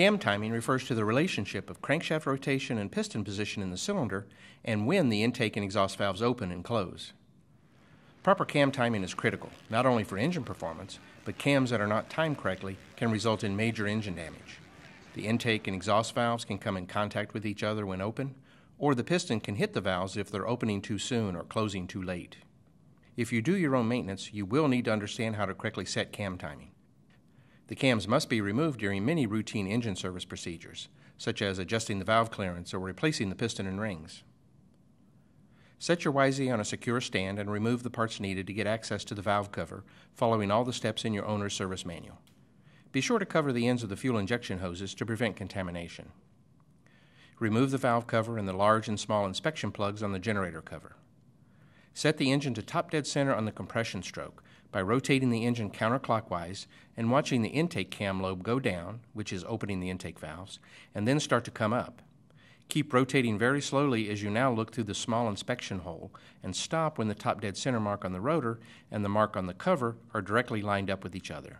Cam timing refers to the relationship of crankshaft rotation and piston position in the cylinder and when the intake and exhaust valves open and close. Proper cam timing is critical, not only for engine performance, but cams that are not timed correctly can result in major engine damage. The intake and exhaust valves can come in contact with each other when open, or the piston can hit the valves if they're opening too soon or closing too late. If you do your own maintenance, you will need to understand how to correctly set cam timing. The cams must be removed during many routine engine service procedures, such as adjusting the valve clearance or replacing the piston and rings. Set your YZ on a secure stand and remove the parts needed to get access to the valve cover, following all the steps in your owner's service manual. Be sure to cover the ends of the fuel injection hoses to prevent contamination. Remove the valve cover and the large and small inspection plugs on the generator cover. Set the engine to top dead center on the compression stroke by rotating the engine counterclockwise and watching the intake cam lobe go down, which is opening the intake valves, and then start to come up. Keep rotating very slowly as you now look through the small inspection hole and stop when the top dead center mark on the rotor and the mark on the cover are directly lined up with each other.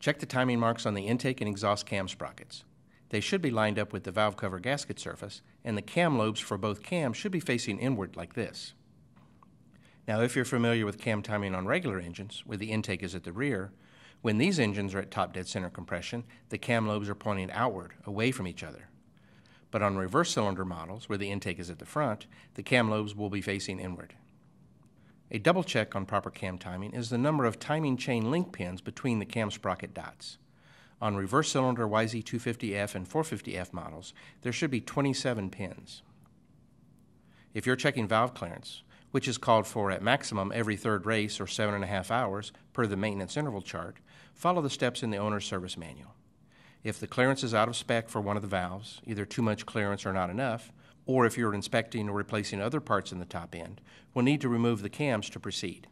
Check the timing marks on the intake and exhaust cam sprockets. They should be lined up with the valve cover gasket surface, and the cam lobes for both cams should be facing inward like this. Now, if you're familiar with cam timing on regular engines, where the intake is at the rear, when these engines are at top dead center compression, the cam lobes are pointing outward, away from each other. But on reverse cylinder models, where the intake is at the front, the cam lobes will be facing inward. A double check on proper cam timing is the number of timing chain link pins between the cam sprocket dots. On reverse cylinder YZ250F and 450F models, there should be 27 pins. If you're checking valve clearance, which is called for at maximum every third race or seven and a half hours per the maintenance interval chart, follow the steps in the owner's service manual. If the clearance is out of spec for one of the valves, either too much clearance or not enough, or if you're inspecting or replacing other parts in the top end, we'll need to remove the cams to proceed.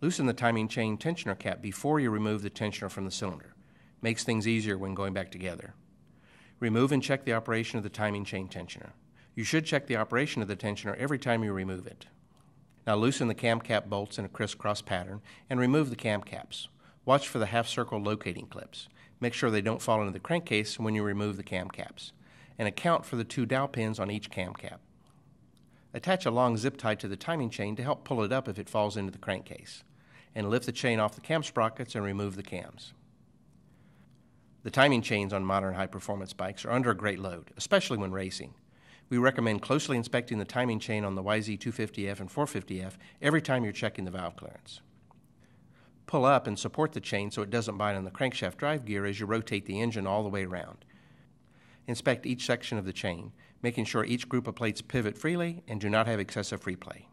Loosen the timing chain tensioner cap before you remove the tensioner from the cylinder. Makes things easier when going back together. Remove and check the operation of the timing chain tensioner. You should check the operation of the tensioner every time you remove it. Now loosen the cam cap bolts in a crisscross pattern and remove the cam caps. Watch for the half circle locating clips. Make sure they don't fall into the crankcase when you remove the cam caps. And account for the two dowel pins on each cam cap. Attach a long zip tie to the timing chain to help pull it up if it falls into the crankcase. And lift the chain off the cam sprockets and remove the cams. The timing chains on modern high performance bikes are under a great load, especially when racing we recommend closely inspecting the timing chain on the YZ250F and 450F every time you're checking the valve clearance. Pull up and support the chain so it doesn't bind on the crankshaft drive gear as you rotate the engine all the way around. Inspect each section of the chain, making sure each group of plates pivot freely and do not have excessive free play.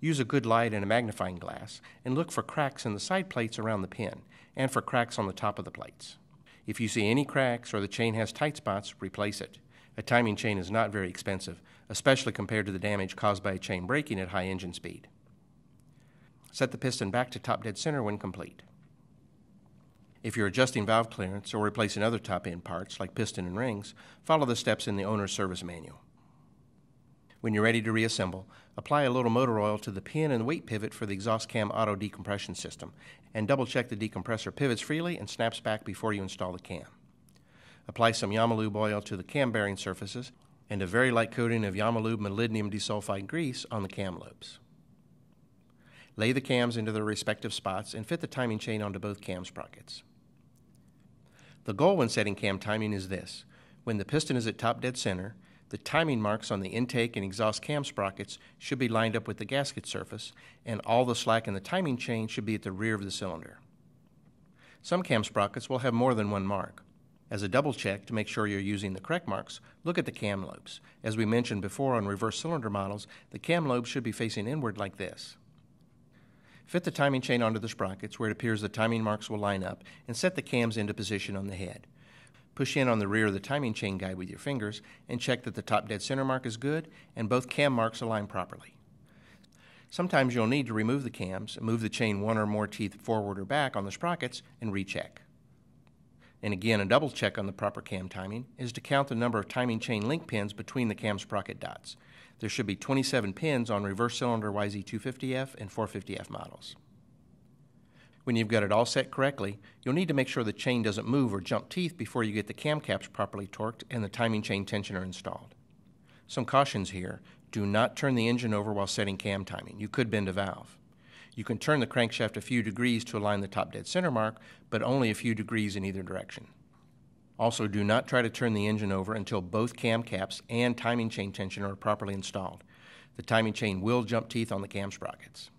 Use a good light and a magnifying glass and look for cracks in the side plates around the pin and for cracks on the top of the plates. If you see any cracks or the chain has tight spots, replace it. A timing chain is not very expensive, especially compared to the damage caused by a chain breaking at high engine speed. Set the piston back to top dead center when complete. If you're adjusting valve clearance or replacing other top end parts like piston and rings, follow the steps in the owner's service manual. When you're ready to reassemble, apply a little motor oil to the pin and weight pivot for the exhaust cam auto decompression system, and double check the decompressor pivots freely and snaps back before you install the cam. Apply some Yamalube oil to the cam bearing surfaces and a very light coating of Yamalube molybdenum disulfide grease on the cam lobes. Lay the cams into their respective spots and fit the timing chain onto both cam sprockets. The goal when setting cam timing is this. When the piston is at top dead center, the timing marks on the intake and exhaust cam sprockets should be lined up with the gasket surface, and all the slack in the timing chain should be at the rear of the cylinder. Some cam sprockets will have more than one mark. As a double check to make sure you're using the correct marks, look at the cam lobes. As we mentioned before on reverse cylinder models, the cam lobes should be facing inward like this. Fit the timing chain onto the sprockets where it appears the timing marks will line up and set the cams into position on the head. Push in on the rear of the timing chain guide with your fingers and check that the top dead center mark is good and both cam marks align properly. Sometimes you'll need to remove the cams, move the chain one or more teeth forward or back on the sprockets, and recheck. And again, a double check on the proper cam timing is to count the number of timing chain link pins between the cam sprocket dots. There should be 27 pins on reverse cylinder YZ250F and 450F models. When you've got it all set correctly, you'll need to make sure the chain doesn't move or jump teeth before you get the cam caps properly torqued and the timing chain tensioner installed. Some cautions here. Do not turn the engine over while setting cam timing. You could bend a valve. You can turn the crankshaft a few degrees to align the top dead center mark, but only a few degrees in either direction. Also, do not try to turn the engine over until both cam caps and timing chain tensioner are properly installed. The timing chain will jump teeth on the cam sprockets.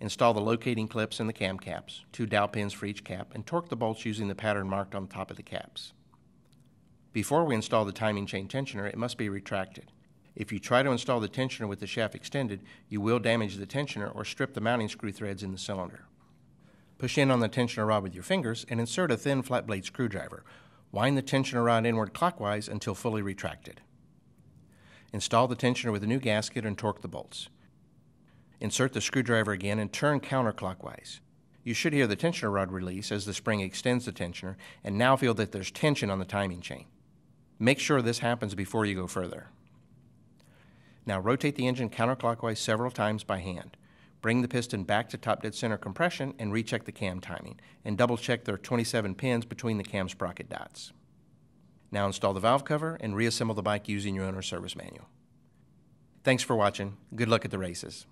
Install the locating clips in the cam caps, two dowel pins for each cap, and torque the bolts using the pattern marked on top of the caps. Before we install the timing chain tensioner, it must be retracted. If you try to install the tensioner with the shaft extended, you will damage the tensioner or strip the mounting screw threads in the cylinder. Push in on the tensioner rod with your fingers and insert a thin flat blade screwdriver. Wind the tensioner rod inward clockwise until fully retracted. Install the tensioner with a new gasket and torque the bolts. Insert the screwdriver again and turn counterclockwise. You should hear the tensioner rod release as the spring extends the tensioner and now feel that there's tension on the timing chain. Make sure this happens before you go further. Now rotate the engine counterclockwise several times by hand. Bring the piston back to top dead center compression and recheck the cam timing, and double check there are 27 pins between the cam sprocket dots. Now install the valve cover and reassemble the bike using your owner's service manual. Thanks for watching. Good luck at the races.